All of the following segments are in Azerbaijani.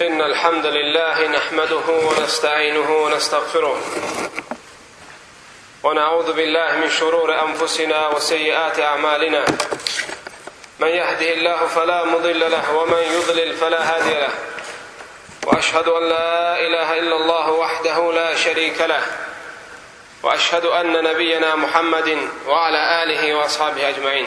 إن الحمد لله نحمده ونستعينه ونستغفره ونعوذ بالله من شرور أنفسنا وسيئات أعمالنا. من يهده الله فلا مضل له ومن يضلل فلا هادي له. وأشهد أن لا إله إلا الله وحده لا شريك له. وأشهد أن نبينا محمد وعلى آله وأصحابه أجمعين.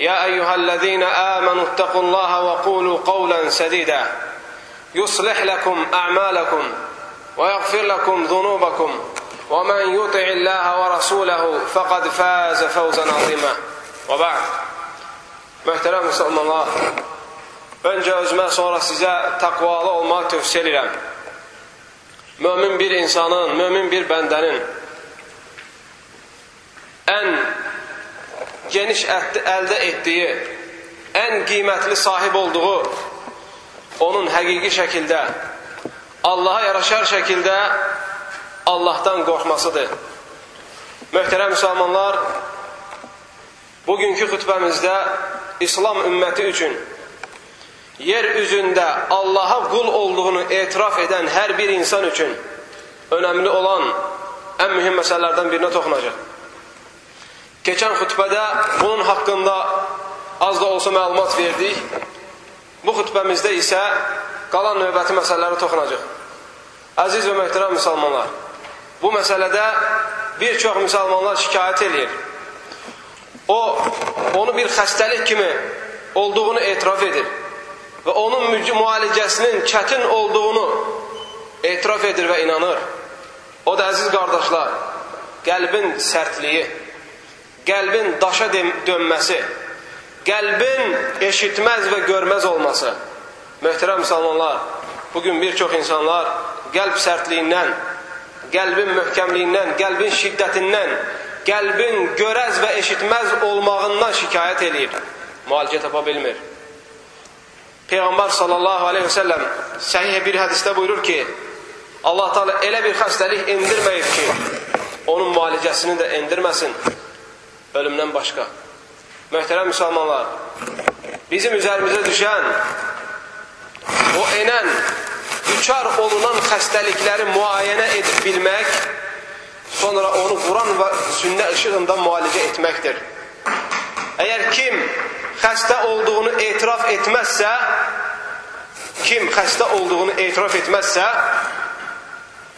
يا أيها الذين آمنوا اتقوا الله وقولوا قولا سديدا. يصلح لكم أعمالكم ويغفر لكم ذنوبكم. ومن يطع الله ورسوله فقد فاز فوزا عظيما. وبعد. Möhtərəm müsəlmanlar, öncə özümə, sonra sizə təqvalı olmağı tövsiyə edirəm. Mömin bir insanın, mömin bir bəndənin ən geniş əldə etdiyi, ən qiymətli sahib olduğu onun həqiqi şəkildə, Allaha yaraşar şəkildə Allahdan qorxmasıdır. Möhtərəm müsəlmanlar, bugünkü xütbəmizdə İslam ümməti üçün yer üzündə Allaha qul olduğunu etiraf edən hər bir insan üçün önəmli olan ən mühüm məsələlərdən birinə toxunacaq. Keçən xütbədə bunun haqqında az da olsa məlumat verdik. Bu xütbəmizdə isə qalan növbəti məsələlərə toxunacaq. Əziz və möhtərəm müsəlmanlar, bu məsələdə bir çox müsəlmanlar şikayət edir. O, onu bir xəstəlik kimi olduğunu etiraf edir və onun müalicəsinin çətin olduğunu etiraf edir və inanır. O da əziz qardaşlar, qəlbin sərtliyi, qəlbin daşa dönməsi, qəlbin eşitməz və görməz olması. Möhtərəm müsəlmanlar, bugün bir çox insanlar qəlb sərtliyindən, qəlbin möhkəmliyindən, qəlbin şiddətindən, qəlbin görəz və eşitməz olmağından şikayət eləyir. Müalicə tapa bilmir. Peyğəmbər sallallahu aleyhi və səlləm səhih bir hədisdə buyurur ki, Allah Teala elə bir xəstəlik endirməyib ki, onun müalicəsini də endirməsin ölümdən başqa. Möhtərəm müsəlmanlar, bizim üzərimizə düşən o enən, düçar olunan xəstəlikləri müayənə edib bilmək, sonra onu Quran və sünnə işığında müalicə etməkdir. Əgər kim xəstə olduğunu etiraf etməzsə, kim xəstə olduğunu etiraf etməzsə,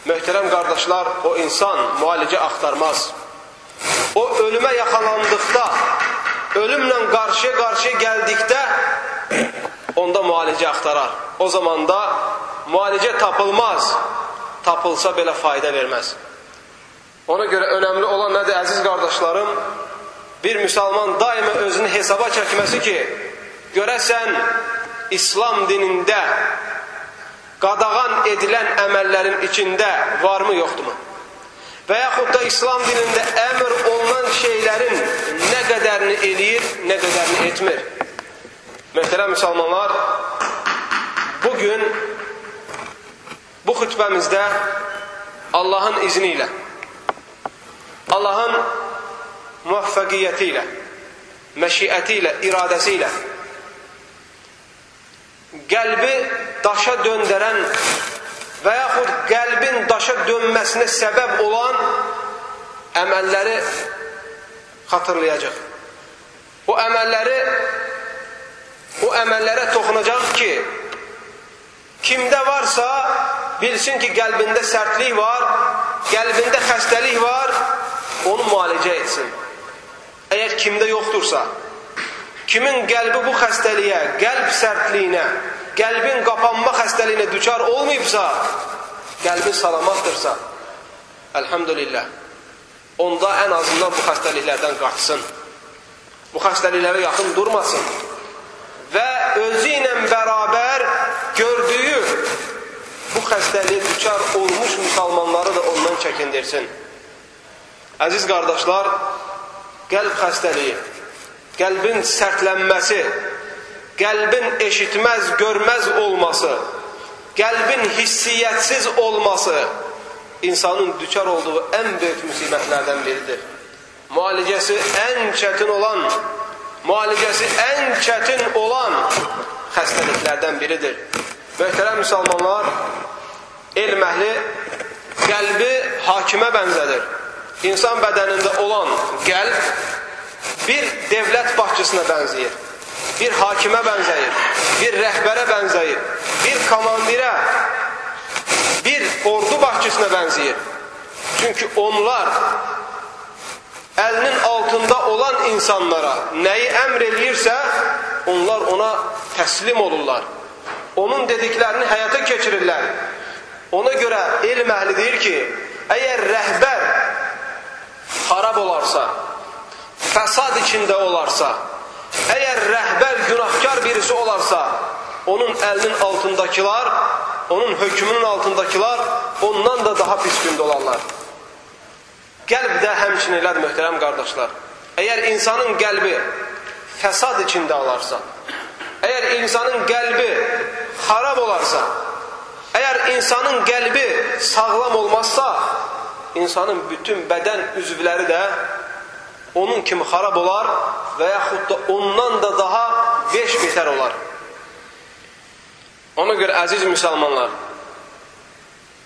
möhtərəm qardaşlar, o insan müalicə axtarmaz. O ölümə yaxalandıqda, ölümlə qarşıya-qarşıya gəldikdə onda müalicə axtarar. O zamanda müalicə tapılmaz. Tapılsa belə fayda verməz. Ona görə önəmli olan nədir əziz qardaşlarım? Bir müsəlman daima özünü hesaba çəkməsi ki, görəsən İslam dinində qadağan edilən əməllərin içində varmı, yoxdurmu? Və yaxud da İslam dinində əmr olunan şeylərin nə qədərini eləyir, nə qədərini etmir. Möhtərəm müsəlmanlar, bugün bu xütbəmizdə Allahın izni ilə, Allahın müvəffəqiyyəti ilə, məşiəti ilə, iradəsi ilə qəlbi daşa döndərən və yaxud qəlbin daşa dönməsinə səbəb olan əməlləri xatırlayacaq. O əməlləri o əməllərə toxunacaq ki, kimdə varsa bilsin ki, qəlbində sərtlik var, qəlbində xəstəlik var, onu müalicə etsin. Əgər kimdə yoxdursa, kimin qəlbi bu xəstəliyə, qəlb sərtliyinə, qəlbin qapanma xəstəliyinə düçar olmayıbsa, qəlbi salamatdırsa, əlhamdülillah, onda ən azından bu xəstəliklərdən qaçsın. Bu xəstəliklərə yaxın durmasın. Və özü ilə bərabər gördüyü xəstəliyə düçar olmuş müsəlmanları da ondan çəkindirsin. Əziz qardaşlar, qəlb xəstəliyi, qəlbin sərtlənməsi, qəlbin eşitməz, görməz olması, qəlbin hissiyyətsiz olması insanın düçar olduğu ən böyük müsibətlərdən biridir. Müalicəsi ən çətin olan, müalicəsi ən çətin olan xəstəliklərdən biridir. Möhtərəm müsəlmanlar, elm əhli qəlbi hakimə bənzədir. İnsan bədənində olan qəlb bir devlət başçısına bənzəyir. Bir hakimə bənzəyir, bir rəhbərə bənzəyir, bir komandirə, bir ordu başçısına bənzəyir. Çünki onlar əlinin altında olan insanlara nəyi əmr eləyirsə, onlar ona təslim olurlar. Onun dediklərini həyata keçirirlər. Ona görə elm əhli deyir ki, əgər rəhbər xarab olarsa, fəsad içində olarsa, əgər rəhbər günahkar birisi olarsa, onun əlinin altındakılar, onun hökmünün altındakılar ondan da daha pis gündə olarlar. Qəlb də həmçinin elədir, möhtərəm qardaşlar. Əgər insanın qəlbi fəsad içində olarsa, əgər insanın qəlbi xarab olarsa, əgər insanın qəlbi sağlam olmazsa, insanın bütün bədən üzvləri də onun kimi xarab olar və yaxud da ondan da daha beş betər olar. Ona görə əziz müsəlmanlar,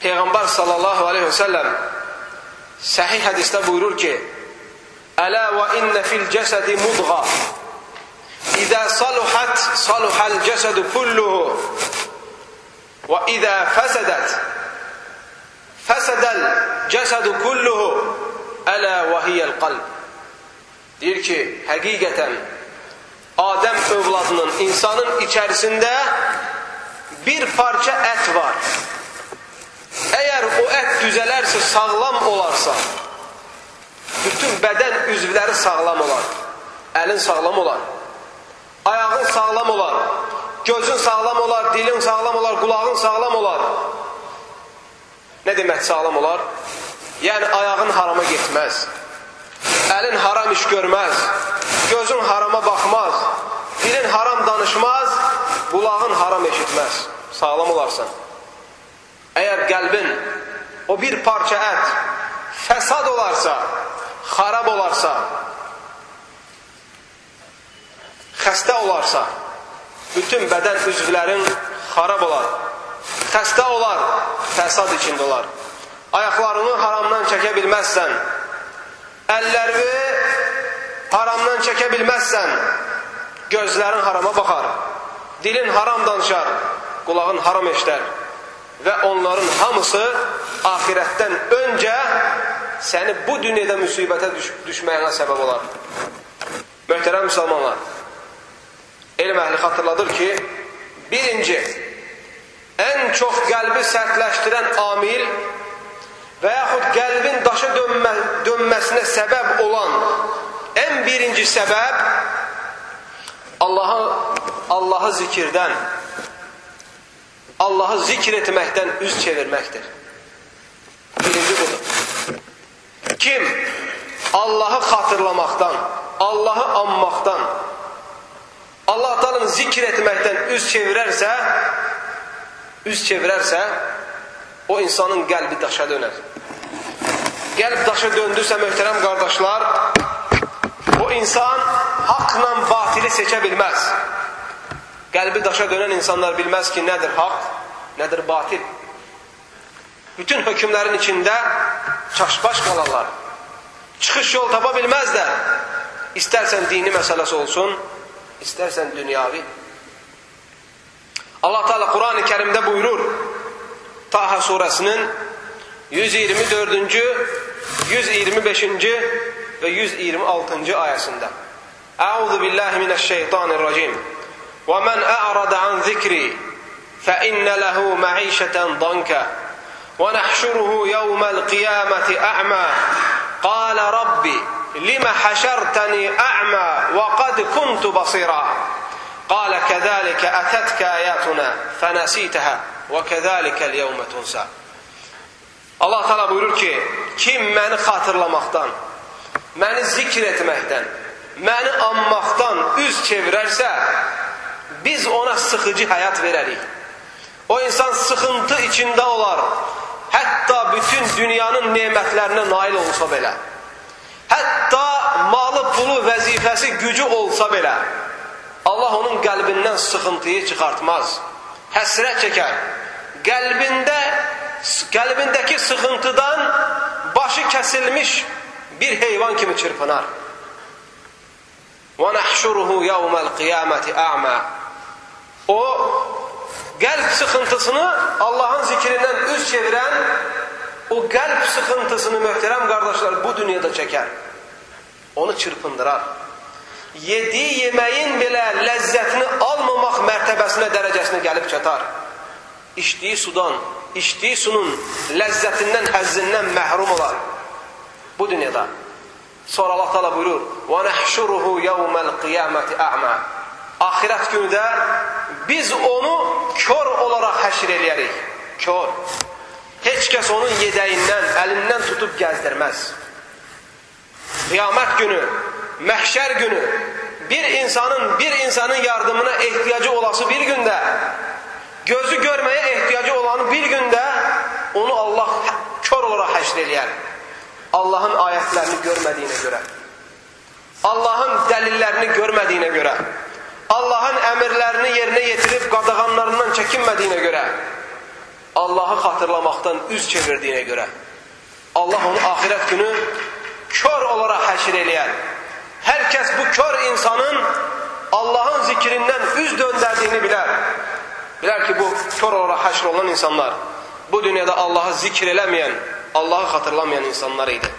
Peyğəmbər sallallahu aleyhi və səlləm səhih hədisdə buyurur ki, Ələ və innə fil cəsədi mudğa. İdə saluhat saluhəl cəsədu kulluhu. Və idə fəsədət. Fəsədəl cəsədu kulluhu. Ələ və hiyəl qalb Deyir ki, həqiqətən Adəm övladının, insanın içərisində bir parça ət var. Əgər o ət düzələrsə, sağlam olarsa, bütün bədən üzvləri sağlam olar. Əlin sağlam olar. Ayağın sağlam olar. Gözün sağlam olar, dilin sağlam olar, qulağın sağlam olar. Nə demək sağlam olar? Yəni ayağın harama getməz. Əlin haram iş görməz. Gözün harama baxmaz. Dilin haram danışmaz. Qulağın haram eşitməz sağlam olarsan. Əgər qəlbin o bir parça ət fəsad olarsa, xarab olarsa, xəstə olarsa, bütün bədən üzvlərin xarab olar, xəstə olar, fəsad içində olar. Ayaqlarını haramdan çəkə bilməzsən, əllərini haramdan çəkə bilməzsən, gözlərin harama baxar, dilin haram danışar, qulağın haram eşlər və onların hamısı ahirətdən öncə səni bu dünyada müsibətə düş düşməyinə səbəb olar. Möhtərəm müsəlmanlar, elm əhli xatırladır ki, birinci, ən çox qəlbi sərtləşdirən amil və yaxud qəlbin daşa dönmə, dönməsinə səbəb olan ən birinci səbəb Allahı, Allahı zikirdən, Allahı zikr etməkdən üz çevirməkdir. Birinci budur. Kim Allahı xatırlamaqdan, Allahı anmaqdan, Allah Taala'nı zikr etməkdən üz çevirərsə, üz çevirərsə, o insanın qəlbi daşa dönər. Qəlb daşa döndürsə, möhtərəm qardaşlar, o insan haqla batili seçə bilməz. Qəlbi daşa dönən insanlar bilməz ki, nədir haqq, nədir batil. Bütün hökmlərin içində çaşbaş qalarlar. Çıxış yol tapa bilməzlər. İstərsən dini məsələsi olsun, istərsən dünyavi. Allah Teala Quran-ı Kərimdə buyurur, Taha surəsinin 124-cü, 125-ci və 126-cı ayəsində. Əuzu billahi minəşşeytanirracim. Və men a'rada an zikri fa inna lahu ma'ishatan danka və nahşuruhu yawmal qiyamati a'ma. Qala rabbi lima hashartani a'ma və qad kuntu basira. Qala kəzəlikə ətətkə əyatuna fənəsitəhə və kəzəlikəl yevmə tunsa. Allah Teala buyurur ki, kim məni xatırlamaqdan, məni zikr etməkdən, məni anmaqdan üz çevirərsə, biz ona sıxıcı həyat verərik. O insan sıxıntı içində olar. Hətta bütün dünyanın nemətlərinə nail olsa belə. Hətta malı, pulu, vəzifəsi, gücü olsa belə. Allah onun qəlbindən sıxıntıyı çıxartmaz. Həsrət çəkər. Qəlbində qəlbindəki sıxıntıdan başı kəsilmiş bir heyvan kimi çırpınar. Və nəhşuruhu yawmal qiyamati a'ma. O qəlb sıxıntısını Allahın zikrindən üz çevirən o qəlb sıxıntısını möhtərəm qardaşlar bu dünyada çəkər. Onu çırpındırar. Yediyi yeməyin belə ləzzətini almamaq mərtəbəsinə, dərəcəsinə gəlib çatar. İçdiyi sudan, içdiyi sunun ləzzətindən, həzzindən məhrum olar. Bu dünyada. Sonra Allah Teala buyurur: "Və nəhşuruhu yawmal qiyamati a'ma." Axirət günüdə biz onu kör olaraq həşr eləyərik. Kör. Heç kəs onun yedəyindən, əlindən tutub gəzdirməz. Qiyamət günü, məhşər günü bir insanın bir insanın yardımına ehtiyacı olası bir gündə gözü görməyə ehtiyacı olanı bir gündə onu Allah kör olaraq həşr eləyər. Allahın ayətlərini görmədiyinə görə. Allahın dəlillərini görmədiyinə görə. Allahın əmirlərini yerinə yetirib qadağanlarından çəkinmədiyinə görə. Allahı xatırlamaqdan üz çevirdiyinə görə. Allah onu axirət günü kör olaraq həşr eləyər. Hər kəs bu kör insanın Allahın zikrindən üz döndərdiyini bilər. Bilər ki, bu kör olaraq həşr olunan insanlar bu dünyada Allahı zikr eləməyən, Allahı xatırlamayan insanlar idi.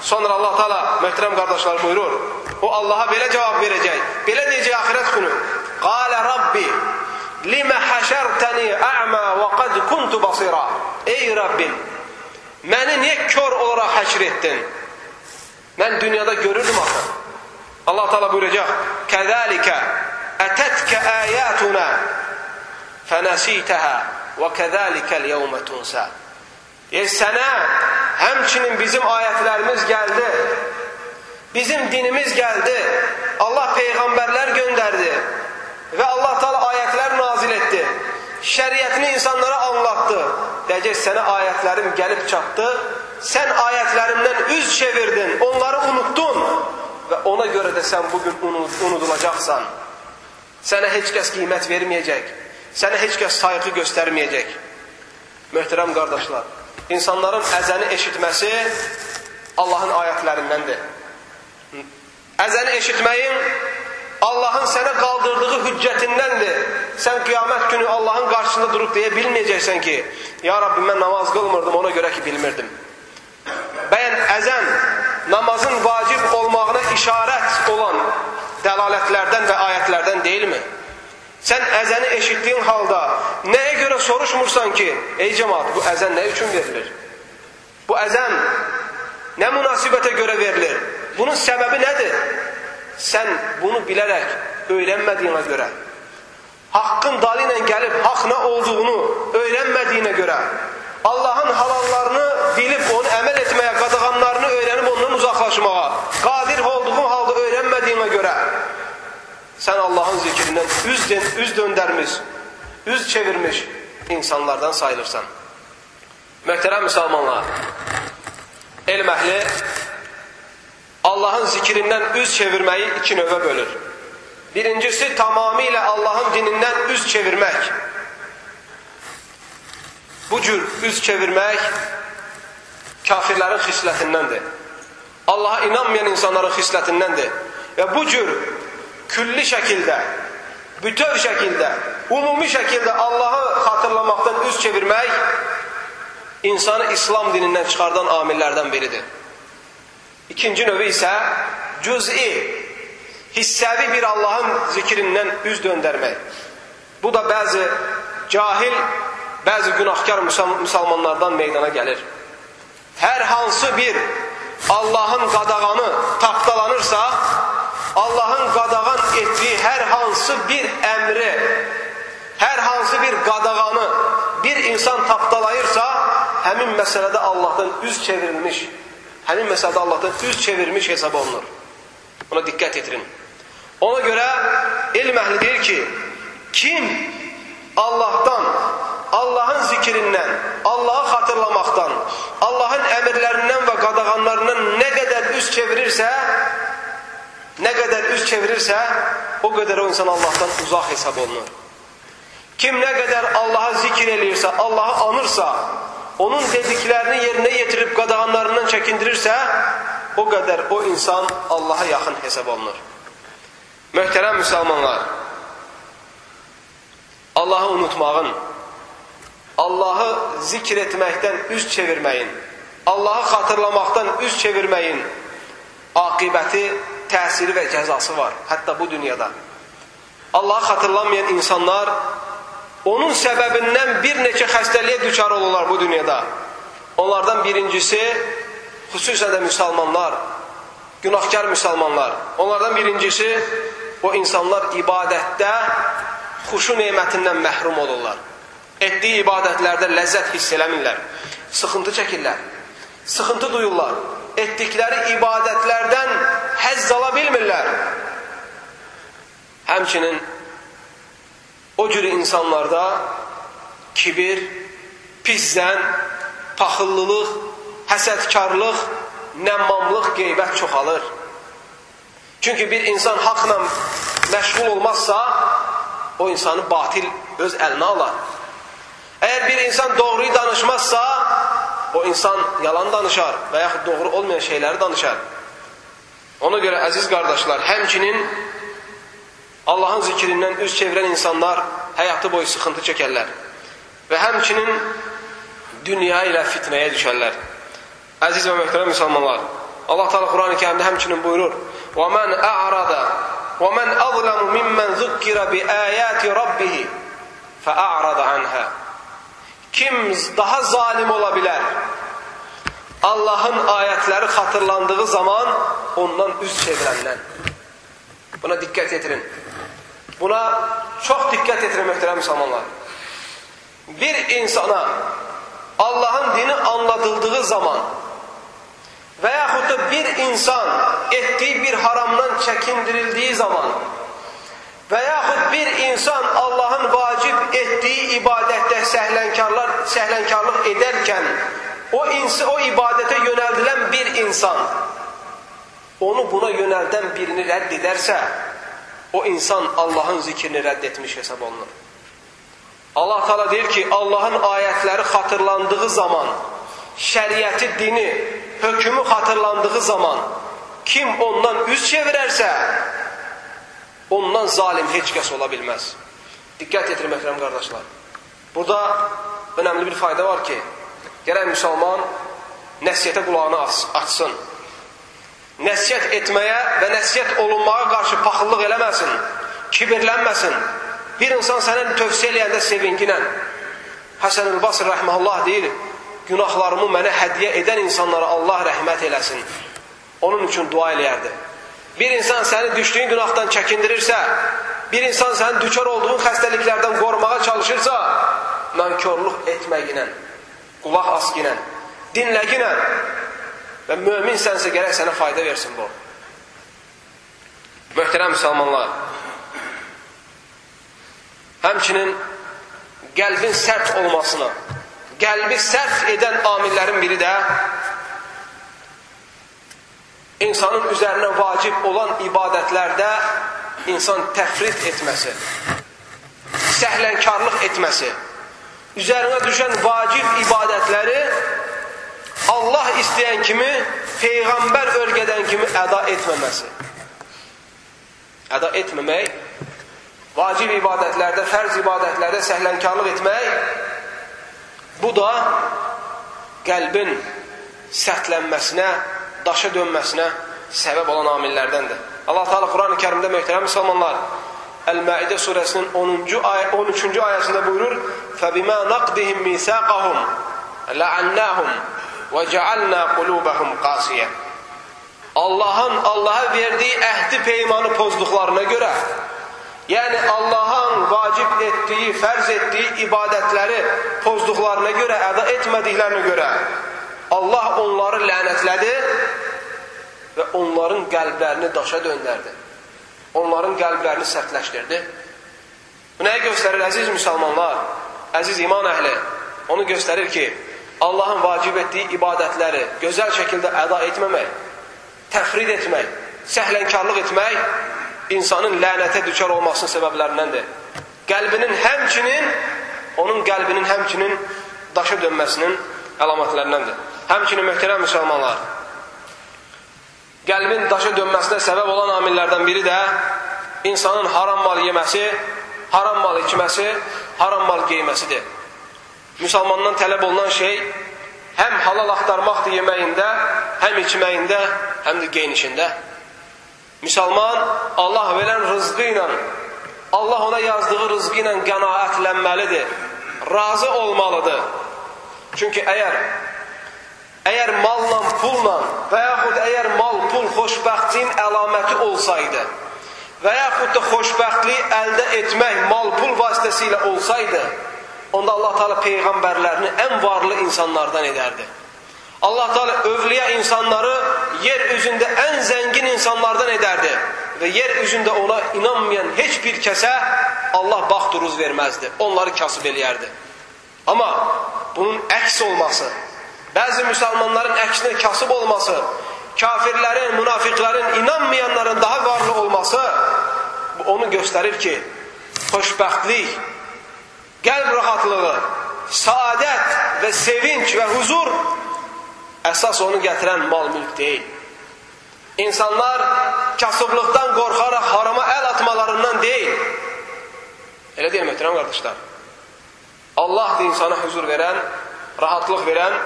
Sonra Allah Teala möhtərəm qardaşlar buyurur. O Allaha belə cavab verəcək. Belə deyəcək axirət günü. Qalə Rabbi limə həşərtəni a'ma və qad kuntu basira. Ey Rabbim, məni niyə kör olaraq həşr etdin? Mən dünyada görürdüm axı. Allah Teala buyuracaq. Kəzəlikə ətətkə əyətuna fənəsitəhə və kəzəlikəl yevmə tunsə. E sənə həmçinin bizim ayətlərimiz gəldi. Bizim dinimiz gəldi. Allah peyğəmbərlər göndərdi. Və Allah Taala ayətlər nazil etdi. Şəriətini insanlara anlattı. Deyəcək sənə ayətlərim gəlib çatdı. Sən ayətlərimdən üz çevirdin, onları unuttun və ona görə də sən bu gün unudulacaqsan. Sənə heç kəs qiymət verməyəcək. Sənə heç kəs sayğı göstərməyəcək. Möhtərəm qardaşlar, insanların əzəni eşitməsi Allahın ayətlərindəndir. Əzəni eşitməyin Allahın sənə qaldırdığı hüccətindəndir. Sən qiyamət günü Allahın qarşısında durub deyə bilməyəcəksən ki, Ya Rabbi, mən namaz qılmırdım, ona görə ki, bilmirdim. Bəyən əzən namazın vacib olmağına işarət olan dəlalətlərdən və ayətlərdən deyilmi? Sən əzəni eşitdiyin halda nəyə görə soruşmursan ki, ey cəmaat, bu əzən nə üçün verilir? Bu əzən nə münasibətə görə verilir? Bunun səbəbi nədir? Sən bunu bilərək öyrənmədiyinə görə, haqqın dalı ilə gəlib haqq nə olduğunu öyrənmədiyinə görə, Allahın halallarını bilib onu əməl etməyə, qadağanlarını öyrənib ondan uzaqlaşmağa, qadir olduğun halda öyrənmədiyinə görə sən Allahın zikrindən üz, üz döndərmiş, üz çevirmiş insanlardan sayılırsan. Möhtərəm müsəlmanlar, elm əhli Allahın zikrindən üz çevirməyi iki növə bölür. Birincisi tamamilə Allahın dinindən üz çevirmək. Bu cür üz çevirmək kafirlərin xislətindəndir. Allaha inanmayan insanların xislətindəndir. Və bu cür külli şəkildə, bütöv şəkildə, umumi şəkildə Allahı xatırlamaqdan üz çevirmək insanı İslam dinindən çıxardan amillərdən biridir. İkinci növü isə cüz'i, hissəvi bir Allahın zikrindən üz döndərmək. Bu da bəzi cahil, bəzi günahkar müsəlmanlardan meydana gəlir. Hər hansı bir Allahın qadağanı tapdalanırsa, Allahın qadağan etdiyi hər hansı bir əmri, hər hansı bir qadağanı bir insan tapdalayırsa, həmin məsələdə Allahdan üz çevrilmiş, həmin məsələdə Allahdan üz çevirmiş hesab olunur. Buna diqqət yetirin. Ona görə elm əhli deyir ki, kim Allahdan, Allahın zikrindən, Allahı xatırlamaqdan, Allahın əmirlərindən və qadağanlarından nə qədər üz çevirirsə, nə qədər üz çevirirsə, o qədər o insan Allahdan uzaq hesab olunur. Kim nə qədər Allah'a zikir eləyirsə, Allahı anırsa, onun dediklərini yerinə yetirib qadağanlarından çəkindirirsə, o qədər o insan Allaha yaxın hesab olunur. Möhtərəm müsəlmanlar, Allahı unutmağın, Allahı zikr etməkdən üz çevirməyin, Allahı xatırlamaqdan üz çevirməyin aqibəti, təsiri və cəzası var, hətta bu dünyada. Allahı xatırlamayan insanlar onun səbəbindən bir neçə xəstəliyə düçar olurlar bu dünyada. Onlardan birincisi, xüsusən də müsəlmanlar, günahkar müsəlmanlar. Onlardan birincisi, o insanlar ibadətdə xuşu nemətindən məhrum olurlar. Etdiyi ibadətlərdə ləzzət hiss eləmirlər. Sıxıntı çəkirlər. Sıxıntı duyurlar. Etdikləri ibadətlərdən həzz ala bilmirlər. Həmçinin o cür insanlarda kibir, pis zən, paxıllılıq, həsədkarlıq, nəmmamlıq, qeybət çoxalır. Çünki bir insan haqla məşğul olmazsa, o insanı batil öz əlinə alar. Əgər bir insan doğruyu danışmazsa, o insan yalan danışar və yaxud doğru olmayan şeyləri danışar. Ona görə əziz qardaşlar, həmçinin Allahın zikrindən üz çevirən insanlar həyatı boyu sıxıntı çəkərlər və həmçinin dünya ilə fitnəyə düşərlər. Əziz və möhtərəm müsəlmanlar, Allah Teala Quran-ı Kərimdə həmçinin buyurur: "Və men a'rada və men azlamu mimmen zukkira bi ayati rabbih fa'arada anha." Kim daha zalim ola bilər? Allahın ayətləri xatırlandığı zaman ondan üz çevirəndən. Buna diqqət yetirin. Buna çox diqqət yetirin möhtərəm müsəlmanlar. Bir insana Allahın dini anladıldığı zaman və yaxud da bir insan etdiyi bir haramdan çəkindirildiyi zaman və yaxud bir insan Allahın vacib etdiyi ibadətdə səhlənkarlar, səhlənkarlıq edərkən o, insi, o ibadətə yönəldilən bir insan onu buna yönəldən birini rədd edərsə, o insan Allahın zikrini rədd etmiş hesab olunur. Allah Teala deyir ki, Allahın ayətləri xatırlandığı zaman, şəriəti, dini, hökmü xatırlandığı zaman kim ondan üz çevirərsə, ondan zalim heç kəs ola bilməz. Diqqət yetirin, möhtərəm qardaşlar. Burada önəmli bir fayda var ki, gərək müsəlman nəsiyyətə qulağını açsın. Nəsiyyət etməyə və nəsiyyət olunmağa qarşı paxıllıq eləməsin, kibirlənməsin. Bir insan sənə tövsiyə eləyəndə sevinginə Həsən-ül Basr rəhməhullah deyir, günahlarımı mənə hədiyyə edən insanlara Allah rəhmət eləsin. Onun üçün dua eləyərdi. Bir insan səni düşdüyün günahdan çəkindirirsə, bir insan sənin düçar olduğun xəstəliklərdən qorumağa çalışırsa, nankörlük etməginə, qulaq asginə, dinləginə və möminsənsə gərək sənə fayda versin bu. Möhtərəm müsəlmanlar, həmçinin qəlbin sərt olmasına, qəlbi sərt edən amillərin biri də insanın üzərinə vacib olan ibadətlərdə insan təfrid etməsi, səhlənkarlıq etməsi, üzərinə düşən vacib ibadətləri Allah istəyən kimi, Peyğəmbər örgədən kimi əda etməməsi. Əda etməmək, vacib ibadətlərdə, fərz ibadətlərdə səhlənkarlıq etmək, bu da qəlbin sərtlənməsinə, daşa dönməsinə səbəb olan amillərdəndir. Allah Teala Quran-ı Kərimdə möhtərəm müsəlmanlar, Əl-Məidə surəsinin 10-cu ayə 13-cü ayəsində buyurur: "Fəbimə naqdihim misaqahum la'annahum və cealna qulubahum qasiyə." Allahın Allaha verdiyi əhdi peymanı pozduqlarına görə, yəni Allahın vacib etdiyi, fərz etdiyi ibadətləri pozduqlarına görə, əda etmədiklərinə görə Allah onları lənətlədi və onların qəlblərini daşa döndərdi. Onların qəlblərini sərtləşdirdi. Bu nəyə göstərir əziz müsəlmanlar, əziz iman əhli? Onu göstərir ki, Allahın vacib etdiyi ibadətləri gözəl şəkildə əda etməmək, təfrid etmək, səhlənkarlıq etmək insanın lənətə düçar olmasının səbəblərindəndir. Qəlbinin həmçinin, onun qəlbinin həmçinin daşa dönməsinin əlamətlərindəndir. Həmçinin möhtərəm müsəlmanlar, qəlbin daşa dönməsinə səbəb olan amillərdən biri də insanın haram mal yeməsi, haram mal içməsi, haram mal geyməsidir. Müsəlmandan tələb olunan şey həm halal axtarmaqdır yeməyində, həm içməyində, həm də geyinişində. Müsəlman Allah verən rızqı ilə, Allah ona yazdığı rızqı ilə qənaətlənməlidir, razı olmalıdır. Çünki əgər əgər malla, pulla və yaxud əgər mal, pul xoşbəxtliyin əlaməti olsaydı və yaxud da xoşbəxtliyi əldə etmək mal, pul vasitəsilə olsaydı, onda Allah Teala peyğəmbərlərini ən varlı insanlardan edərdi. Allah Teala övliya insanları yer üzündə ən zəngin insanlardan edərdi və yer üzündə ona inanmayan heç bir kəsə Allah baxt ruz verməzdi. Onları kasıb eləyərdi. Amma bunun əks olması, bəzi müsəlmanların əksinə kasıb olması, kafirlərin, münafiqlərin, inanmayanların daha varlı olması onu göstərir ki, xoşbəxtlik qəlb rahatlığı, saadət və sevinç və huzur əsas onu gətirən mal-mülk deyil. İnsanlar kasıblıqdan qorxaraq harama əl atmalarından deyil. Elə deyil, möhtərəm qardaşlar. Allah da insana huzur verən, rahatlıq verən,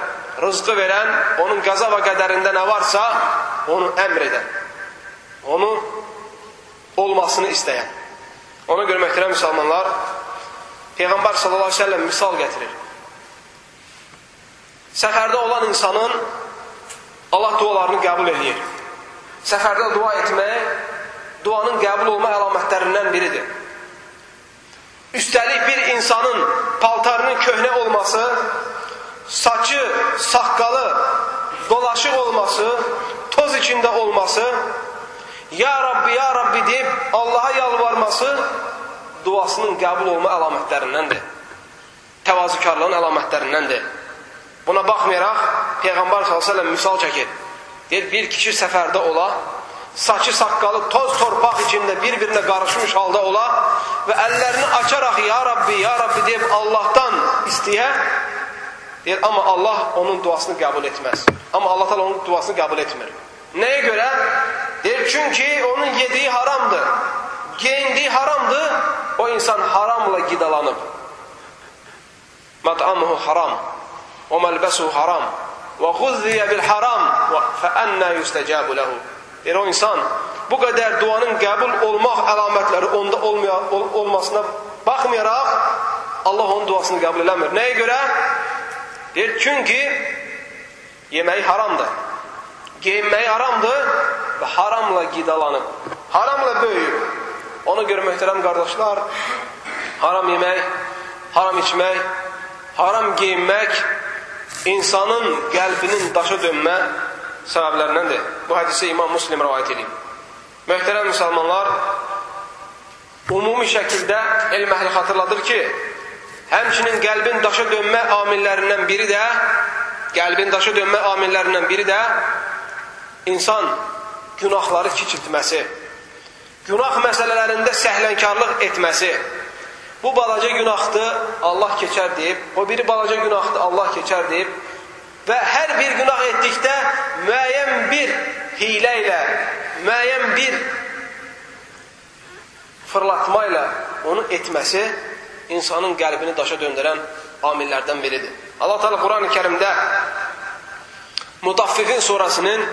rızqı verən, onun qaza və qədərində nə varsa, onu əmr edən, onu olmasını istəyən. Ona görə möhtərəm müsəlmanlar, Peyğəmbər sallallahu əleyhi və səlləm misal gətirir. Səfərdə olan insanın Allah dualarını qəbul edir. Səfərdə dua etmək duanın qəbul olma əlamətlərindən biridir. Üstəlik bir insanın paltarının köhnə olması, saçı, saqqalı dolaşıq olması, toz içində olması, Ya Rabbi, Ya Rabbi deyib Allaha yalvarması duasının qəbul olma əlamətlərindəndir. Təvazükarlığın əlamətlərindəndir. Buna baxmayaraq Peyğəmbər s.ə.v misal çəkir. Deyir, bir kişi səfərdə ola, saçı saqqalı toz torpaq içində bir-birinə qarışmış halda ola və əllərini açaraq Ya Rabbi, Ya Rabbi deyib Allahdan istəyə, deyir, amma Allah onun duasını qəbul etməz. Amma Allah onun duasını qəbul etmir. Nəyə görə? Deyir, çünki onun yediyi haramdır geyindiği haramdı, o insan haramla gidalanıp. Mat'amuhu haram, ve melbesuhu haram, ve guzziye bil haram, fe enne yüstecabu lehu. Bir o insan bu kadar duanın kabul olmak alametleri onda olmaya, ol, olmasına bakmayarak Allah onun duasını kabul edemiyor. Neye göre? Der, çünkü yemeği haramdı. Giyinmeyi haramdı ve haramla gidalanıp, haramla böyüyüp, Ona görə möhtərəm qardaşlar, haram yemək, haram içmək, haram geyinmək insanın qəlbinin daşa dönmə səbəblərindəndir. Bu hədisi İmam Muslim rəvayət edib. Möhtərəm müsəlmanlar, umumi şəkildə elm əhli xatırladır ki, həmçinin qəlbin daşa dönmə amillərindən biri də, qəlbin daşa dönmə amillərindən biri də insan günahları kiçiltməsi, günah məsələlərində səhlənkarlıq etməsi, bu balaca günahdır, Allah keçər deyib, o biri balaca günahdır, Allah keçər deyib. Və hər bir günah etdikdə müəyyən bir hilə ilə, müəyyən bir fırlatma ilə onu etməsi insanın qəlbini daşa döndürən amillərdən biridir. Allah Teala Quran-ı Kərimdə Mutaffifin surasının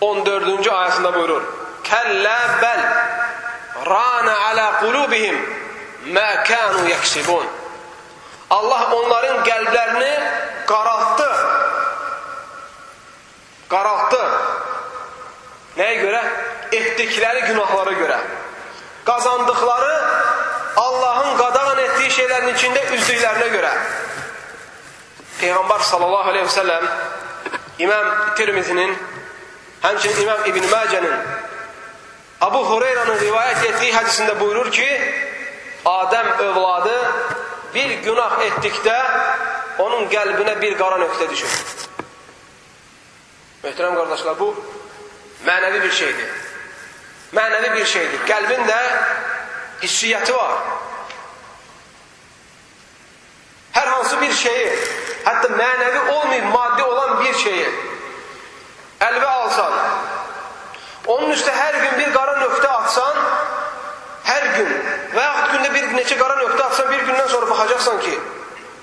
14-cü ayəsində buyurur: Kəllə bəl rana alə qulubihim mə kənu yəksibun. Allah onların qəlblərini qaraltdı. Qaraltdı. Nəyə görə? Etdikləri günahlara görə. Qazandıqları Allahın qadağan etdiyi şeylərin içində üzdüklərinə görə. Peyğəmbər sallallahu aleyhi və səlləm İmam Tirmizinin, həmçinin İmam İbn Məcənin Abu Hureyranın rivayət etdiyi hədisində buyurur ki, Adəm övladı bir günah etdikdə onun qəlbinə bir qara nöqtə düşür. Möhtərəm qardaşlar, bu mənəvi bir şeydir. Mənəvi bir şeydir. Qəlbin də hissiyyəti var. Hər hansı bir şeyi, hətta mənəvi olmayıb maddi olan bir şeyi əlvə alsan, onun üstə hər gün bir qara nöqtə atsan, hər gün və yaxud gündə bir neçə qara nöqtə atsan, bir gündən sonra baxacaqsan ki,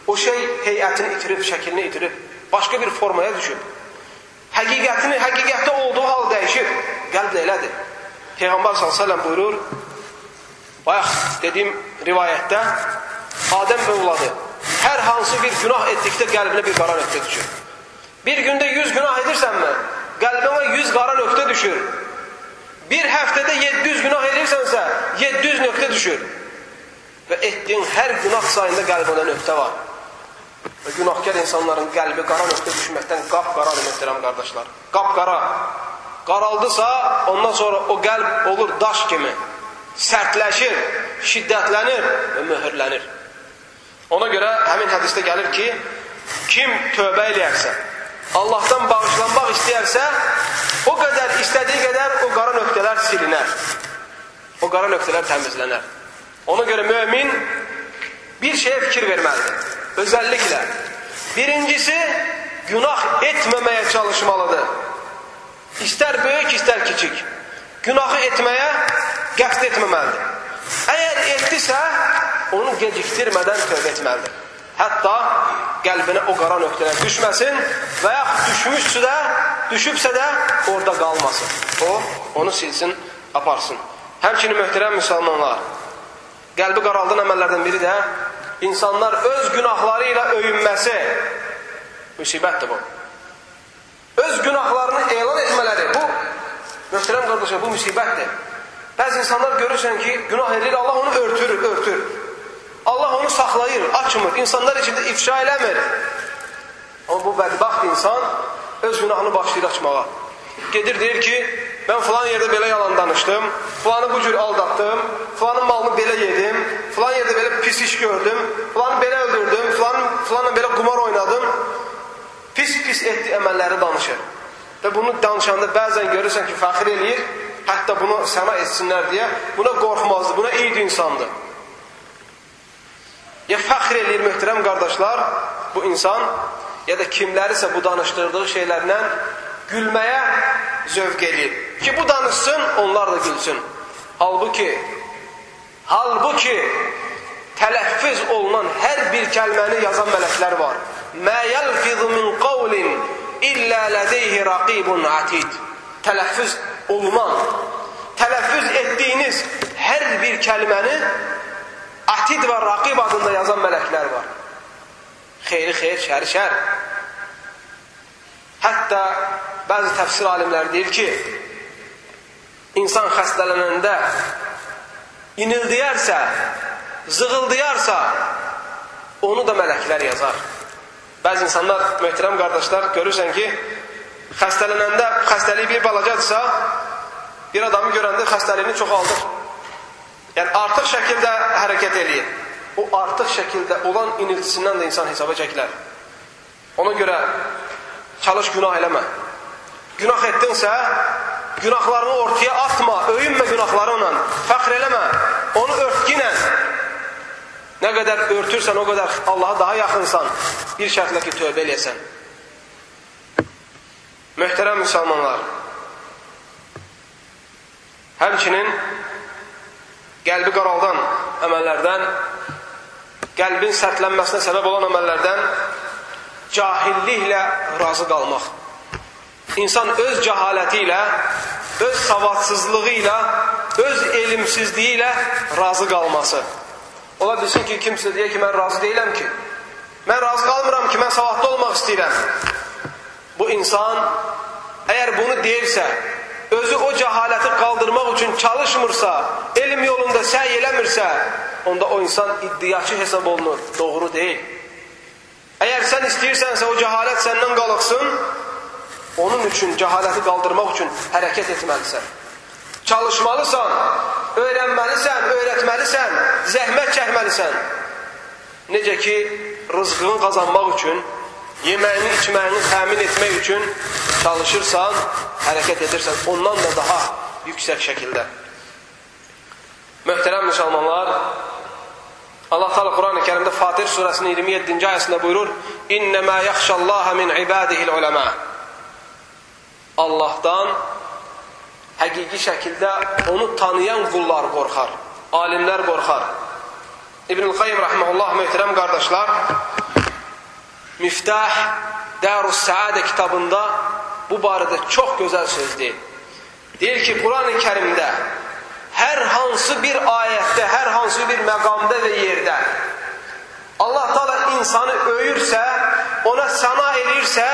o şey heyətini itirib, şəklini itirib, başqa bir formaya düşüb. Həqiqətini, həqiqətdə olduğu hal dəyişib. Qəlb də elədir. Peyğəmbər s.ə.v buyurur, bayaq dediyim rivayətdə, Adəm övladı hər hansı bir günah etdikdə qəlbinə bir qara nöqtə düşür. Bir gündə 100 günah edirsənmi, qəlbinə 100 qara nöqtə düşür. Bir həftədə 700 günah edirsənsə, 700 nöqtə düşür. Və etdiyin hər günah sayında qəlbində nöqtə var. Və günahkar insanların qəlbi qara nöqtə düşməkdən qap-qaradır, möhtərəm qardaşlar. Qap-qara. Qaraldısa, ondan sonra o qəlb olur daş kimi. Sərtləşir, şiddətlənir və möhürlənir. Ona görə həmin hədisdə gəlir ki, kim tövbə eləyərsə, Allahdan bağışlanmaq istəyərsə, o qədər istədiyi qədər o qara nöqtələr silinər. O qara nöqtələr təmizlənər. Ona görə mömin bir şeyə fikir verməlidir. Özəlliklə. Birincisi, günah etməməyə çalışmalıdır. İstər böyük, istər kiçik. Günahı etməyə qəsd etməməlidir. Əgər etdisə, onu gecikdirmədən tövbə etməlidir. Hətta qəlbinə o qara nöqtələr düşməsin və yaxud düşmüşsə də, düşübsə də orada qalmasın. O, onu silsin, aparsın. Həmçinin möhtərəm müsəlmanlar, qəlbi qaraldan əməllərdən biri də insanlar öz günahları ilə öyünməsi müsibətdir bu. Öz günahlarını elan etmələri bu, möhtərəm qardaşlar, bu müsibətdir. Bəzi insanlar görürsən ki, günah edir, Allah onu örtür, örtür. Allah onu saxlayır, açmır, insanlar içində ifşa eləmir. Amma bu bədbaxt insan öz günahını başlayır açmağa. Gedir deyir ki, mən filan yerdə belə yalan danışdım, filanı bu cür aldatdım, filanın malını belə yedim, filan yerdə belə pis iş gördüm, filanı belə öldürdüm, filanın, filanla belə qumar oynadım. Pis-pis etdi əməlləri danışır. Və bunu danışanda bəzən görürsən ki, fəxr eləyir, hətta bunu sənə etsinlər deyə, buna qorxmazdı, buna iyid insandır. Ya fəxr eləyir möhtərəm qardaşlar, bu insan, ya da kimlərisə bu danışdırdığı şeylərlə gülməyə zövq eləyir. Ki bu danışsın, onlar da gülsün. Halbuki, halbuki tələffüz olunan hər bir kəlməni yazan mələklər var. Mə yəlfizu min qavlin illə lədeyhi raqibun atid. Tələffüz olunan, tələffüz etdiyiniz hər bir kəlməni Atid və Raqib adında yazan mələklər var. Xeyri xeyr, şəri şər. Hətta bəzi təfsir alimləri deyir ki, insan xəstələnəndə inildiyərsə, zığıldıyarsa, onu da mələklər yazar. Bəzi insanlar, möhtərəm qardaşlar, görürsən ki, xəstələnəndə xəstəliyi bir balacadırsa, bir adamı görəndə xəstəliyini çoxaldır. Yəni artıq şəkildə hərəkət eləyir. O artıq şəkildə olan iniltisindən də insan hesaba çəkilər. Ona görə çalış günah eləmə. Günah etdinsə, günahlarını ortaya atma, öyünmə günahlarınla, fəxr eləmə. Onu örtkinə. Nə qədər örtürsən, o qədər Allaha daha yaxınsan. Bir şərtlə ki, tövbə eləyəsən. Möhtərəm müsəlmanlar, həmçinin qəlbi qaraldan əməllərdən, qəlbin sərtlənməsinə səbəb olan əməllərdən cahilliklə razı qalmaq. İnsan öz cəhaləti ilə, öz savadsızlığı ilə, öz elmsizliyi ilə razı qalması. Ola bilsin ki, kimsə deyə ki, mən razı deyiləm ki, mən razı qalmıram ki, mən savadlı olmaq istəyirəm. Bu insan əgər bunu deyirsə, özü o cəhaləti qaldırmaq üçün çalışmırsa, elm yolunda səy eləmirsə, onda o insan iddiaçı hesab olunur. Doğru deyil. Əgər sən istəyirsənsə o cəhalət səndən qalıqsın, onun üçün cəhaləti qaldırmaq üçün hərəkət etməlisən. Çalışmalısan, öyrənməlisən, öyrətməlisən, zəhmət çəkməlisən. Necə ki, rızqını qazanmaq üçün, yeməyini, içməyini təmin etmək üçün çalışırsan, hərəkət edirsən, ondan da daha yüksək şəkildə. Möhtərəm müsəlmanlar, Allah Teala Quran-ı Kərimdə Fatir surəsinin 27-ci ayəsində buyurur: "İnnema yaxşallaha min ibadihi'l ulema." Allahdan həqiqi şəkildə onu tanıyan qullar qorxar, alimlər qorxar. İbnül Qayyim rahmehullah möhtərəm qardaşlar, Miftah Darus Saade kitabında bu barədə çox gözəl söz deyir. Deyir ki, Quran-ı Kərimdə hər hansı bir ayətdə, hər hansı bir məqamda və yerdə Allah Taala insanı öyürsə, ona sana eləyirsə,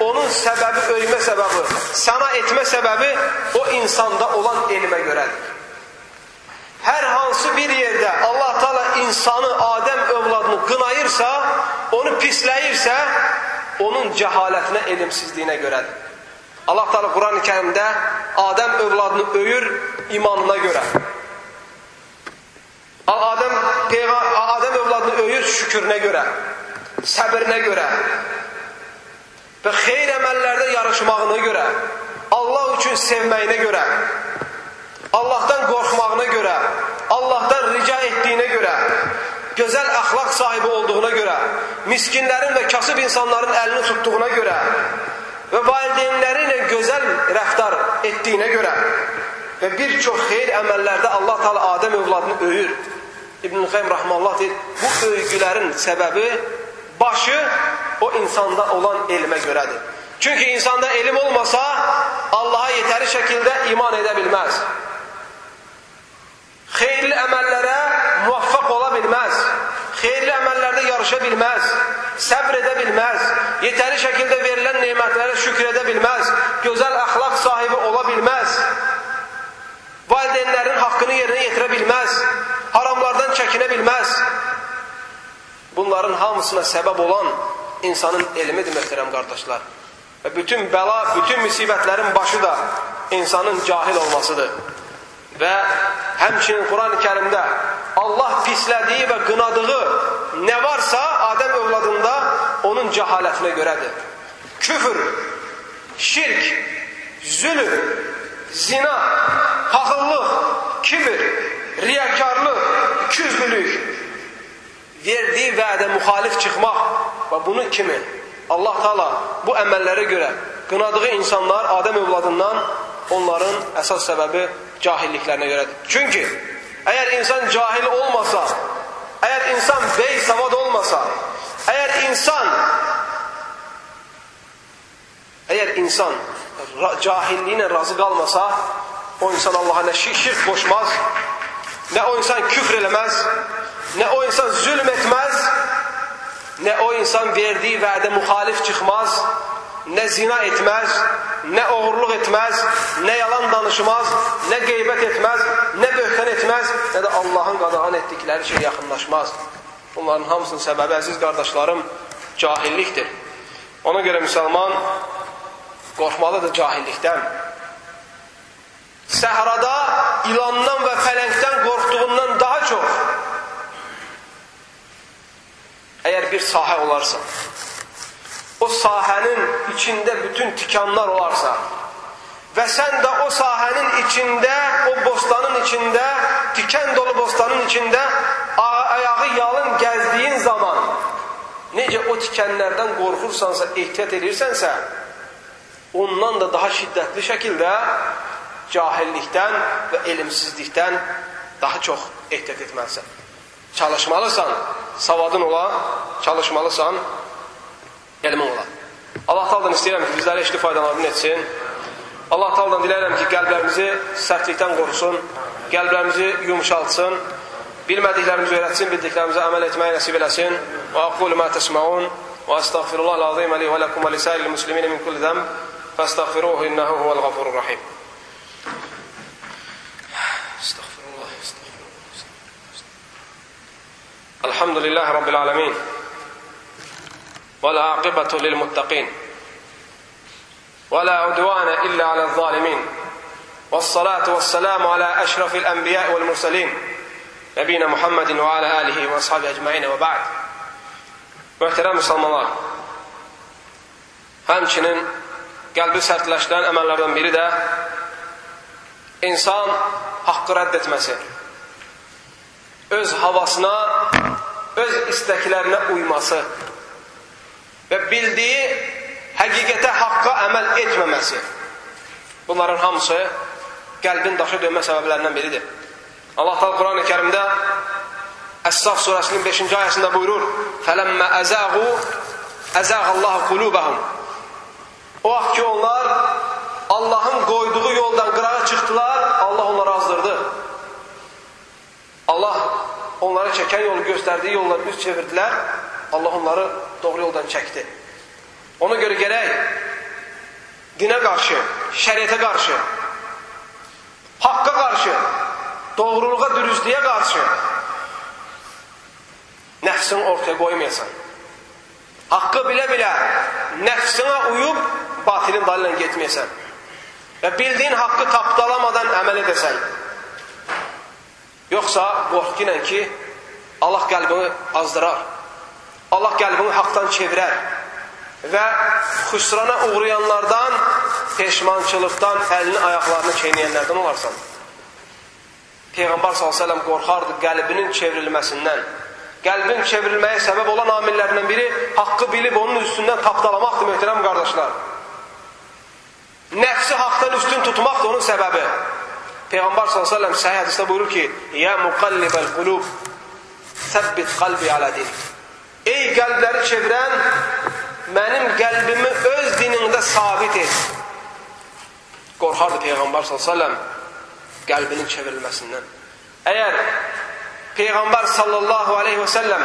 onun səbəbi öymə səbəbi, sana etmə səbəbi o insanda olan elmə görədir. Hər hansı bir yerdə Allah Taala insanı, Adəm övladını qınayırsa, onu pisləyirsə, onun cəhalətinə, elmsizliyinə görədir. Allah Teala Quran-ı Kərimdə Adəm övladını öyür imanına görə. Adəm Adəm övladını öyür şükürünə görə, səbrinə görə və xeyr əməllərdə yarışmağına görə, Allah üçün sevməyinə görə, Allahdan qorxmağına görə, Allahdan rica etdiyinə görə, gözəl əxlaq sahibi olduğuna görə, miskinlərin və kasıb insanların əlini tutduğuna görə, və valideynləri ilə gözəl rəftar etdiyinə görə və bir çox xeyir əməllərdə Allah Taala Adəm övladını öyür. İbn Qayyim rahmanullah deyir, bu övgülərin səbəbi başı o insanda olan elmə görədir. Çünki insanda elm olmasa Allaha yetəri şəkildə iman edə bilməz. Xeyirli əməllərə muvaffaq ola bilməz. Xeyirli əməllərdə yarışa bilməz səbr edə bilməz, yetəri şəkildə verilən nemətlərə şükür edə bilməz, gözəl əxlaq sahibi ola bilməz, valideynlərin haqqını yerinə yetirə bilməz, haramlardan çəkinə bilməz. Bunların hamısına səbəb olan insanın elmidir, möhtərəm qardaşlar. Və bütün bəla, bütün müsibətlərin başı da insanın cahil olmasıdır. Və həmçinin Quran-ı Kərimdə Allah pislədiyi və qınadığı nə varsa Adəm övladında onun cəhalətinə görədir. Küfür, şirk, zülm, zina, paxıllıq, kibir, riyakarlıq, küzlülük, verdiyi vədə müxalif çıxmaq və bunu kimi Allah Taala bu əməllərə görə qınadığı insanlar Adəm övladından onların əsas səbəbi cahilliklərinə görədir. Çünki əgər insan cahil olmasa, əgər insan bey savad olmasa, əgər insan əgər insan cahilliyinə razı qalmasa, o insan Allaha nə şirk qoşmaz, nə o insan küfr eləməz, nə o insan zülm etməz, nə o insan verdiyi vədə müxalif çıxmaz, nə zina etməz, nə oğurluq etməz, nə yalan danışmaz, nə qeybət etməz, nə böhtan etməz, nə də Allahın qadağan etdikləri şey yaxınlaşmaz. Bunların hamısının səbəbi, əziz qardaşlarım, cahillikdir. Ona görə müsəlman qorxmalıdır cahillikdən. Səhrada ilandan və fələngdən qorxduğundan daha çox əgər bir sahə olarsa, o sahənin içində bütün tikanlar olarsa və sən də o sahənin içində, o bostanın içində, tikan dolu bostanın içində ayağı yalın gəzdiyin zaman necə o tikanlardan qorxursansa, ehtiyat edirsənsə, ondan da daha şiddətli şəkildə cahillikdən və elmsizlikdən daha çox ehtiyat etməlisən. Çalışmalısan, savadın ola, çalışmalısan, elmin ola. Allah Taala'dan istəyirəm ki, bizləri eşli faydalarını etsin. Allah Taala'dan diləyirəm ki, qəlblərimizi sərtlikdən qorusun, qəlblərimizi yumşaltsın, bilmədiklərimizi öyrətsin, bildiklərimizə əməl etməyi nəsib eləsin. Və aqulu ma təsməun və əstəğfirullahal azim li və lakum və lisairil muslimin min kulli zəmb fəstəğfiruhu innehu huvəl ğafurur rahim. استغفر الله استغفر الله الحمد لله رب العالمين والعاقبة للمتقين ولا عدوان إلا على الظالمين والصلاة والسلام على أشرف الأنبياء والمرسلين نبينا محمد وعلى آله وأصحابه أجمعين وبعد Möhtərəm müsəlmanlar, həmçinin qəlbi sərtləşdirən əməllərdən biri də insan haqqı rədd etməsi, öz havasına, öz istəklərinə uyması və bildiyi həqiqətə haqqa əməl etməməsi. Bunların hamısı qəlbin daşa dönmə səbəblərindən biridir. Allah Teala Quran-ı Kərimdə Əs-Saf surəsinin 5-ci ayəsində buyurur: "Fələmmə əzəğu əzəğallahu qulubahum." O vaxt ki onlar Allahın qoyduğu yoldan qırağa çıxdılar, Allah onları azdırdı. Allah onlara çəkən yolu göstərdiyi yolları üz çevirdilər, Allah onları doğru yoldan çəkdi. Ona görə gərək dinə qarşı, şəriətə qarşı, haqqa qarşı, doğruluğa, dürüstlüyə qarşı nəfsini ortaya qoymayasan. Haqqı bilə-bilə nəfsinə uyub batilin dalı ilə getməyəsən. Və bildiyin haqqı tapdalamadan əməl edəsən. Yoxsa qorxu ilə ki, Allah qəlbini azdırar. Allah qəlbini haqdan çevirər. Və xüsrana uğrayanlardan, peşmançılıqdan, əlini, ayaqlarını çeynəyənlərdən olarsan. Peyğəmbər s.ə.v qorxardı qəlbinin çevrilməsindən. Qəlbin çevrilməyə səbəb olan amillərindən biri haqqı bilib onun üstündən tapdalamaqdır, möhtərəm qardaşlar. Nəfsi haqdan üstün tutmaq da onun səbəbi. Peyğəmbər s.ə.v səhih hədisdə buyurur ki, Yə müqallibəl qulub, səbbit qalbi alə din. Ey qəlbləri çevirən, mənim qəlbimi öz dinində sabit et. Qorxardı Peyğəmbər s.ə.v qəlbinin çevrilməsindən. Əgər Peyğəmbər sallallahu aleyhi və səlləm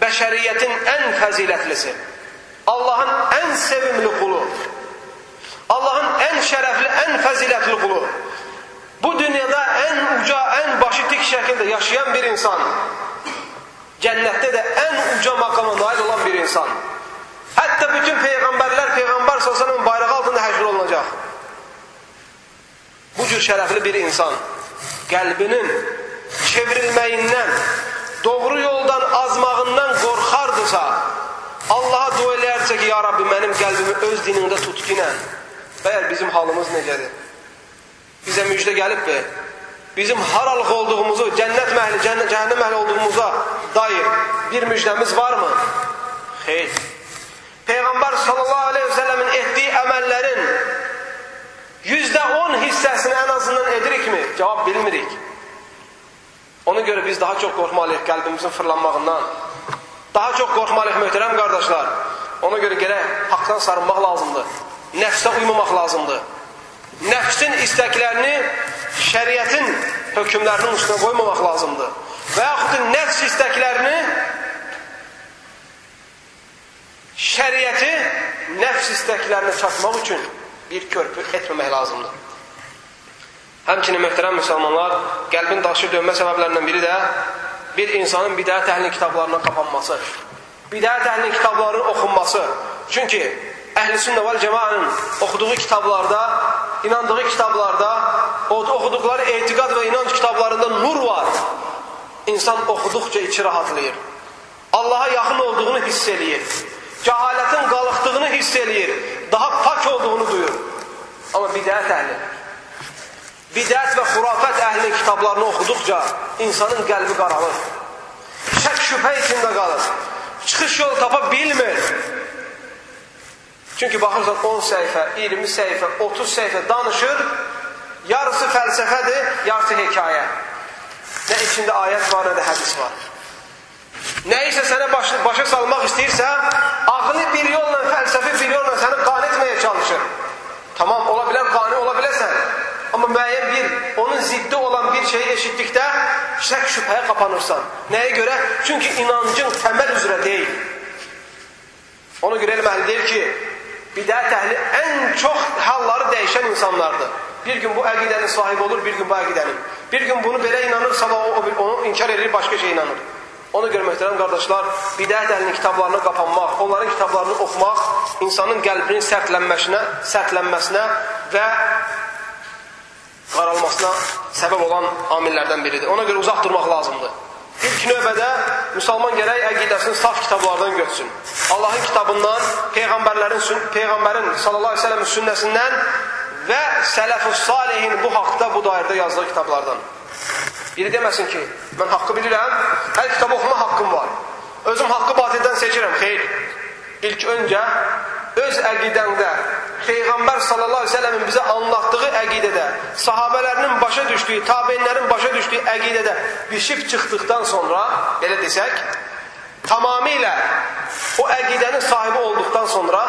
bəşəriyyətin ən fəzilətlisi, Allahın ən sevimli qulu, Allahın ən şərəfli, ən fəzilətli qulu, bu dünyada ən uca, ən başı tik şəkildə yaşayan bir insan, cənnətdə də ən uca maqama nail olan bir insan, hətta bütün Peyğəmbərlər Peyğəmbər s.ə.v bayrağı altında həşr olunacaq. Bu cür şərəfli bir insan qəlbinin çevrilməyindən, doğru yoldan azmağından qorxardısa, Allaha dua eləyərsə ki, ya Rabbi, mənim qəlbimi öz dinində tutqinə. Bəyər bizim halımız necədir? Bizə müjdə gəlibdir. Bizim haralıq olduğumuzu, cənnət məhli, cənnət, cəhənnəm məhli olduğumuza dair bir müjdəmiz varmı? Xeyr. Peyğəmbər sallallahu aleyhi ve sellemin etdiyi əməllərin yüzdə on hissəsini ən azından edirikmi? Cavab bilmirik. Ona görə biz daha çox qorxmalıyıq qəlbimizin fırlanmağından. Daha çox qorxmalıyıq möhtərəm qardaşlar. Ona görə gərək haqdan sarınmaq lazımdır. Nəfsə uymamaq lazımdır. Nəfsin istəklərini şəriətin hökmlərinin üstünə qoymamaq lazımdır. Və yaxud nəfs istəklərini şəriəti nəfs istəklərinə çatmaq üçün bir körpü etməmək lazımdır. Həmçinin möhtərəm müsəlmanlar, qəlbin daşı dönmə səbəblərindən biri də bir insanın bidət əhlinin kitablarına qapanması, bidət əhlinin kitablarının oxunması. Çünki əhl-i sünnə vəl cəmanın oxuduğu kitablarda, inandığı kitablarda, oxuduqları etiqad və inanc kitablarında nur var. İnsan oxuduqca içi rahatlayır. Allaha yaxın olduğunu hiss eləyir. Cəhalətin qalıqdığını hiss eləyir. Daha pak olduğunu duyur. Amma bidət əhli bidət və xurafət əhlinin kitablarını oxuduqca insanın qəlbi qaralır. Şək şübhə içində qalır. Çıxış yolu tapa bilmir. Çünki baxırsan 10 səhifə, 20 səhifə, 30 səhifə danışır. Yarısı fəlsəfədir, yarısı hekayə. Nə içində ayət var, nə də hədis var. Nə isə sənə baş, başa salmaq istəyirsə, ağlı bir yolla, fəlsəfi bir yolla səni qane etməyə çalışır. Tamam, ola bilər, qane ola biləsən. Amma müəyyən bir, onun ziddi olan bir şeyi eşitdikdə şək şübhəyə qapanırsan. Nəyə görə? Çünki inancın təməl üzrə deyil. Ona görə elm əhli deyir ki, bidət əhli ən çox halları dəyişən insanlardır. Bir gün bu əqidənin sahibi olur, bir gün bu əqidənin. Bir gün bunu belə inanır, sabah o, onu inkar edir, başqa şey inanır. Ona görə möhtərəm qardaşlar, bidət əhlinin kitablarına qapanmaq, onların kitablarını oxumaq insanın qəlbinin sərtlənməsinə, sərtlənməsinə və qaralmasına səbəb olan amillərdən biridir. Ona görə uzaq durmaq lazımdır. İlk növbədə müsəlman gərək əqidəsini saf kitablardan götürsün. Allahın kitabından, peyğəmbərlərin peyğəmbərin sallallahu əleyhi və səlləmin sünnəsindən və sələfus salihin bu haqqda bu dairədə yazdığı kitablardan. Biri deməsin ki, mən haqqı bilirəm, hər kitabı oxuma haqqım var. Özüm haqqı batildən seçirəm. Xeyr. İlk öncə öz əqidəndə Peyğəmbər sallallahu əleyhi və səlləmin bizə anlatdığı əqidədə, sahabelərinin başa düşdüyü, təbiinlərin başa düşdüyü əqidədə bişib çıxdıqdan sonra, belə desək, tamamilə o əqidənin sahibi olduqdan sonra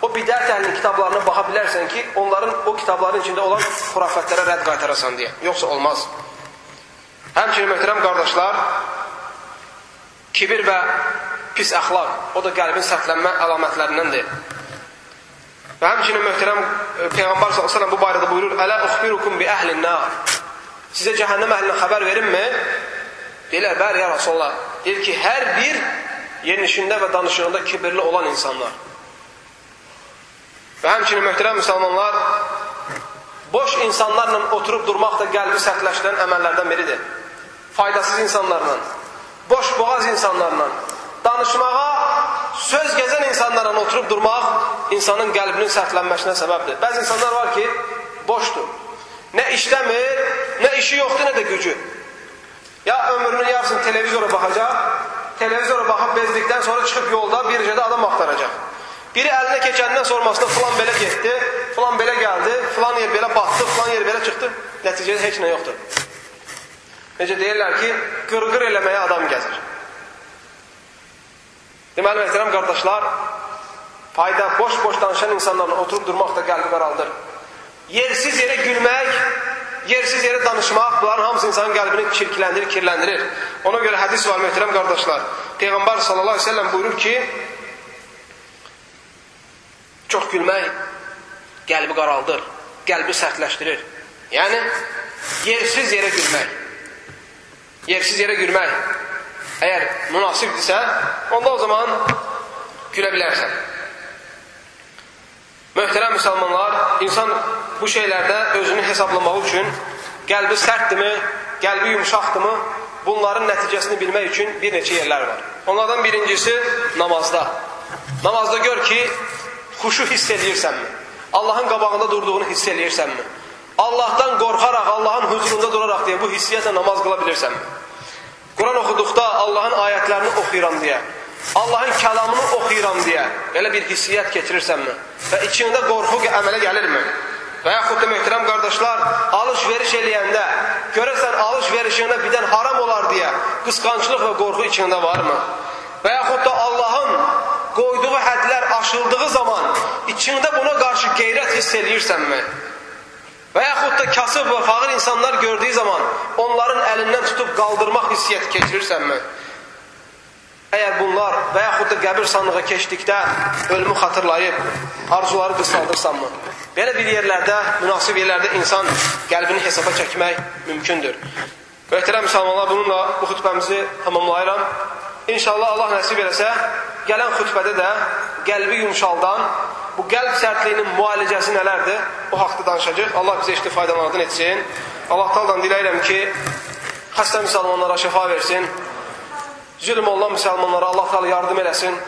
o bidət əhlinin kitablarına baxa bilərsən ki, onların o kitabların içində olan xurafətlərə rədd qaytarasan deyə. Yoxsa olmaz. Həmçinin möhtərəm qardaşlar, kibir və pis əxlaq, o da qəlbin sərtlənmə əlamətlərindəndir. Və həmçinin möhtərəm e, Peyğəmbər s.ə.v bu barədə buyurur, Ələ uxbirukum bi əhlin nar. Sizə cəhənnəm əhlinə xəbər verimmi? Deyirlər, bəli, ya Rasulullah. Deyir ki, hər bir yenişində və danışığında kibirli olan insanlar. Və həmçinin möhtərəm müsəlmanlar, boş insanlarla oturub durmaq da qəlbi sərtləşdirən əməllərdən biridir. Faydasız insanlarla, boş boğaz insanlarla, danışmağa söz gəzən insanlarla oturub durmaq insanın qəlbinin sərtlənməsinə səbəbdir. Bəzi insanlar var ki, boşdur. Nə işləmir, nə işi yoxdur, nə də gücü. Ya ömrünün yarısını televizora baxacaq, televizora baxıb bezdikdən sonra çıxıb yolda bir yerdə adam axtaracaq. Biri əlinə keçəndən sormasında filan belə getdi, filan belə gəldi, filan yer belə batdı, filan yer belə çıxdı. Nəticədə heç nə yoxdur. Necə deyirlər ki, qırqır eləməyə adam gəzir. Deməli, möhtərəm qardaşlar, fayda boş-boş danışan insanlarla oturub durmaq da qəlbi qaraldır. Yersiz yerə gülmək, yersiz yerə danışmaq, bunların hamısı insanın qəlbini çirkləndirir, kirləndirir. Ona görə hədis var, möhtərəm qardaşlar. Peyğəmbər sallallahu əleyhi və səlləm buyurur ki, çox gülmək qəlbi qaraldır, qəlbi sərtləşdirir. Yəni, yersiz yerə gülmək. Yersiz yerə gülmək əgər münasibdirsə, onda o zaman gülə bilərsən. Möhtərəm müsəlmanlar, insan bu şeylərdə özünü hesablamaq üçün qəlbi sərtdirmi, qəlbi yumşaqdırmı, bunların nəticəsini bilmək üçün bir neçə yerlər var. Onlardan birincisi namazda. Namazda gör ki, xuşu hiss edirsənmi? Allahın qabağında durduğunu hiss edirsənmi? Allahdan qorxaraq, Allahın huzurunda duraraq deyə bu hissiyyətlə namaz qıla bilirsənmi? Quran oxuduqda Allahın ayətlərini oxuyuram deyə, Allahın kəlamını oxuyuram deyə belə bir hissiyyət keçirirsənmi? Və içində qorxu əmələ gəlirmi? Və yaxud da möhtərəm qardaşlar, alış-veriş eləyəndə görəsən alış-verişində birdən haram olar deyə qısqanclıq və qorxu içində varmı? Və yaxud da Allahın qoyduğu hədlər aşıldığı zaman içində buna qarşı qeyrət hiss eləyirsənmi? Və yaxud da kasıb və fağır insanlar gördüyü zaman onların əlindən tutub qaldırmaq hissiyyəti keçirirsənmi? Əgər bunlar və yaxud da qəbir sandığa keçdikdə ölümü xatırlayıb arzuları qısaldırsanmı? Belə bir yerlərdə, münasib yerlərdə insan qəlbini hesaba çəkmək mümkündür. Möhtərəm müsəlmanlar, bununla bu xütbəmizi tamamlayıram. İnşallah Allah nəsib eləsə, gələn xütbədə də qəlbi yumşaldan bu qəlb sərtliyinin müalicəsi nələrdir? O haqda danışacaq. Allah bizə işte faydalardan etsin. Allah taldan diləyirəm ki, xəstə müsəlmanlara şəfa versin. Zülm olunan müsəlmanlara Allah tal yardım eləsin.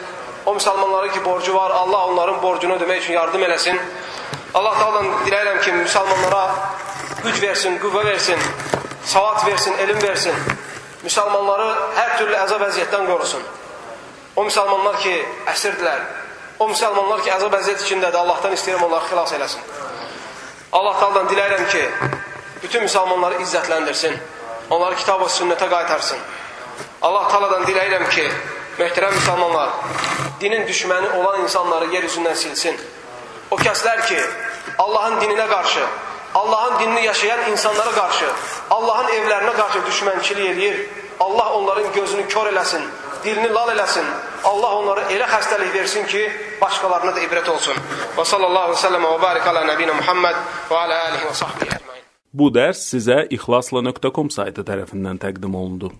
O müsəlmanlara ki, borcu var, Allah onların borcunu ödəmək üçün yardım eləsin. Allah taldan diləyirəm ki, müsəlmanlara güc versin, qüvvə versin, savat versin, elm versin. Müsəlmanları hər türlü əzab əziyyətdən qorusun. O müsəlmanlar ki, əsirdirlər, O müsəlmanlar ki, əzab əziyyət içindədir, Allahdan istəyirəm onları xilas eləsin. Allah taldan diləyirəm ki, bütün müsəlmanları izzətləndirsin, onları kitab və sünnətə qaytarsın. Allah taladan diləyirəm ki, möhtərəm müsəlmanlar, dinin düşməni olan insanları yer üzündən silsin. O kəslər ki, Allahın dininə qarşı, Allahın dinini yaşayan insanlara qarşı, Allahın evlərinə qarşı düşmənçilik eləyir. Allah onların gözünü kör eləsin, dilini lal eləsin. Allah onlara elə xəstəlik versin ki, başqalarına da ibrət olsun. Və sallallahu səlləm və barik alə nəbinə Muhammed və alə alihi və sahbihi əcmain. Bu dərs sizə ixlasla.com saytı tərəfindən təqdim olundu.